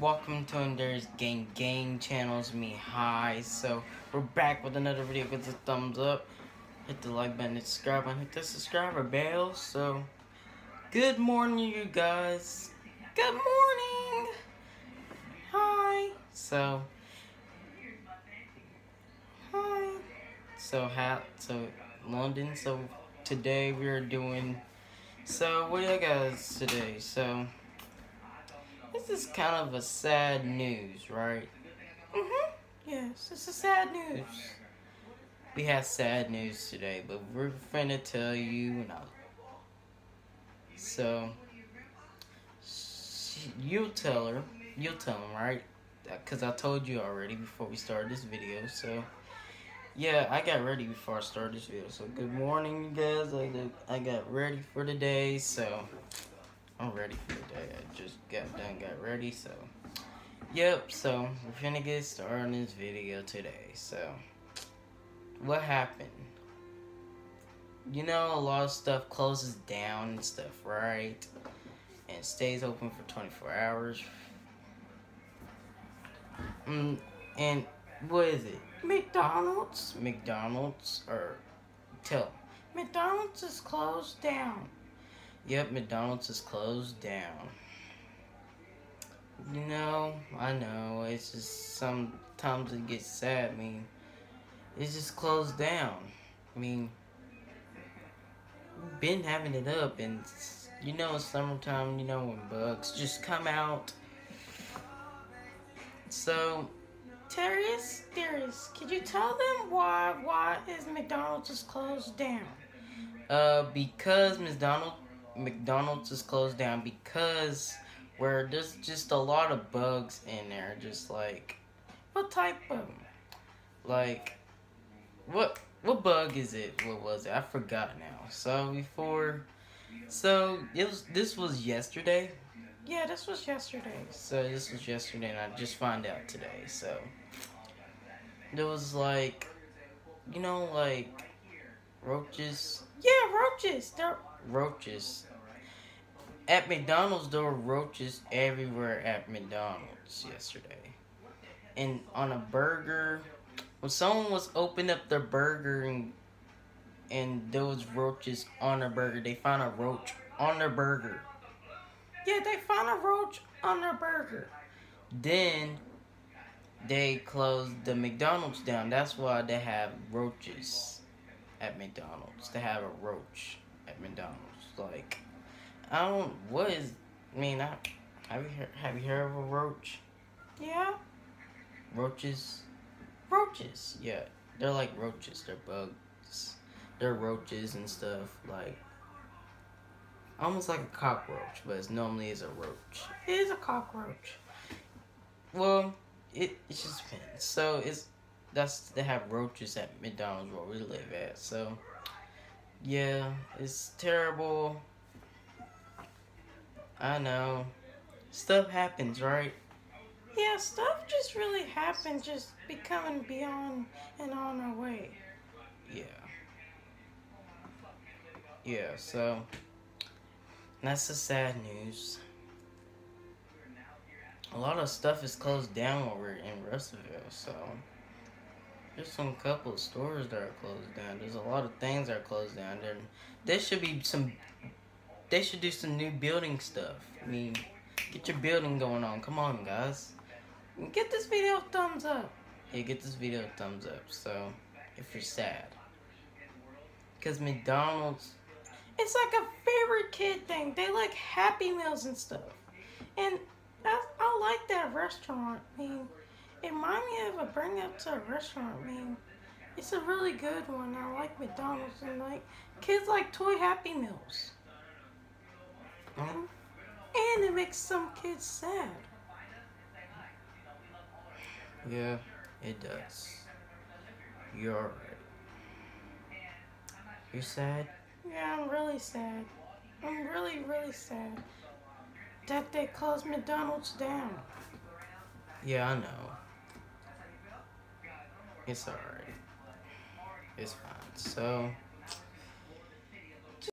welcome to Andarius Gang Gang channels me hi. So we're back with another video. With a thumbs up. Hit the like button. Hit subscribe button. Hit the subscriber bell. So good morning you guys. Good morning. Hi. So hi. So how so London. So today we're doing so what do you guys today? So this is kind of a sad news, right? Mm-hmm. Yes, it's a sad news. We have sad news today, but we're finna tell you now. So, you'll tell her. You'll tell him, right? Because I told you already before we started this video, so... Yeah, I got ready before I started this video, so good morning, you guys. I, I got ready for the day, so... I'm ready for the day. I just got done, got ready, so. Yep, so we're finna get started on this video today. So, what happened? You know, a lot of stuff closes down and stuff, right? And stays open for 24 hours. Mm, and what is it? McDonald's? McDonald's? Or, tell. McDonald's is closed down. Yep, McDonald's is closed down. You know, I know, it's just sometimes it gets sad. I mean, it's just closed down. I mean, been having it up, and you know, summertime, you know, when bugs just come out. So, Darius, Darius, could you tell them why why is McDonald's just closed down? Uh, because McDonald's McDonald's is closed down because where there's just a lot of bugs in there. Just like what type of like what what bug is it? What was it? I forgot now. So before so it was this was yesterday. Yeah, this was yesterday. So this was yesterday and I just found out today. So there was like you know like roaches. Yeah, roaches. They're roaches at McDonald's, there were roaches everywhere at McDonald's yesterday. And on a burger, when someone was opening up their burger and, and was roaches on their burger, they found a roach on their burger. Yeah, they found a roach on their burger. Then they closed the McDonald's down. That's why they have roaches at McDonald's. They have a roach at McDonald's. Like, I don't. What is? I mean, I have you heard, have you heard of a roach? Yeah. Roaches. Roaches. Yeah, they're like roaches. They're bugs. They're roaches and stuff like. Almost like a cockroach, but it normally is a roach. It is a cockroach. Well, it it just depends. So it's that's they have roaches at McDonald's where we live at. So yeah, it's terrible. I know. Stuff happens, right? Yeah, stuff just really happens, just becoming beyond and on our way. Yeah. Yeah, so that's the sad news. A lot of stuff is closed down over in Russellville, so there's some couple of stores that are closed down. There's a lot of things that are closed down. There, there should be some they should do some new building stuff. I mean, get your building going on. Come on, guys. Get this video a thumbs up. Yeah, get this video a thumbs up. So, if you're sad. Because McDonald's, it's like a favorite kid thing. They like Happy Meals and stuff. And I, I like that restaurant. I mean, it reminds me of a bring up to a restaurant. I mean, it's a really good one. I like McDonald's and like kids like toy Happy Meals. Mm-hmm. And it makes some kids sad. Yeah, it does. You're right. You're sad? Yeah, I'm really sad. I'm really, really sad. That they closed McDonald's down. Yeah, I know. It's alright. It's fine. So...